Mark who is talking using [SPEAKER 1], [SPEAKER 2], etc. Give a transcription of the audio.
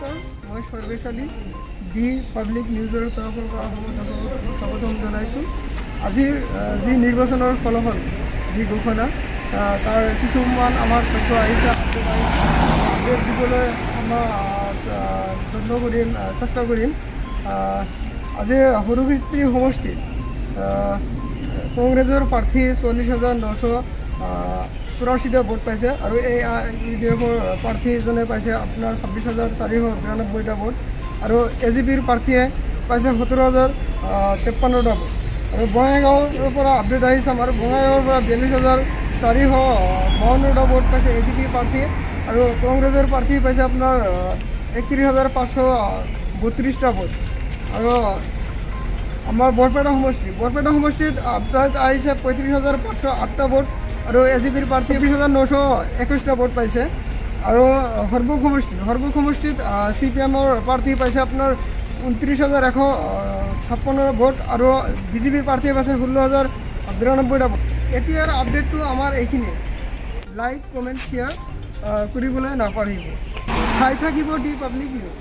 [SPEAKER 1] নমস্কাৰ মই B public নিউজৰ তৰফৰ পৰা স্বাগতম জনাইছোঁ। আজিৰ যি নিৰ্বাচনৰ ফলাফল যি ঘোষণা তাৰ কিছুমান আমাৰ তথ্য আহিছে আপডেট দিবলৈ আমাৰ যত্ন কৰিম চেষ্টা কৰিম। আজি সৰুকৃষ্টি সমষ্টিত কংগ্ৰেছৰ প্ৰাৰ্থী চল্লিছ হাজাৰ নশ চৌৰাশীটা ভোট পাইছে আৰু এই ইউ ডি এফৰ প্ৰাৰ্থীজনে পাইছে আপোনাৰ ছাব্বিছ হাজাৰ চাৰিশ বিৰান্নব্বৈটা ভোট আৰু এ জি পিৰ প্ৰাৰ্থীয়ে পাইছে সত্তৰ হাজাৰ তেপন্নটা ভোট আৰু বঙাইগাঁৱৰ পৰা আপডেট আহিছে আমাৰ বঙাইগাঁৱৰ পৰা বিয়াল্লিছ হাজাৰ চাৰিশ বাৱন্নটা ভোট পাইছে এ জি পি প্ৰাৰ্থীয়ে আৰু কংগ্ৰেছৰ প্ৰাৰ্থী পাইছে আপোনাৰ একত্ৰিছ হাজাৰ পাঁচশ বত্ৰিছটা ভোট আৰু আমাৰ বৰপেটা সমষ্টি বৰপেটা সমষ্টিত আপোনাৰ আহিছে পঁয়ত্ৰিছ হাজাৰ পাঁচশ আঠটা ভোট আৰু এ জি পিৰ প্ৰাৰ্থী বিছ হাজাৰ নশ একৈছটা ভোট পাইছে। আৰু সৰ্বক সমষ্টি সৰ্বক সমষ্টিত চি পি এমৰ প্ৰাৰ্থী পাইছে আপোনাৰ ঊনত্ৰিছ হাজাৰ এশ ছাপন্ন ভোট আৰু বি জে পিৰ প্ৰাৰ্থীয়ে পাইছে ষোল্ল হাজাৰ বিৰান্নব্বৈটা ভোট। এতিয়াৰ আপডেটটো আমাৰ এইখিনিয়ে। লাইক কমেণ্ট শ্বেয়াৰ কৰিবলৈ নাপাহৰিব। চাই থাকিব দি পাব্লিক নিউজ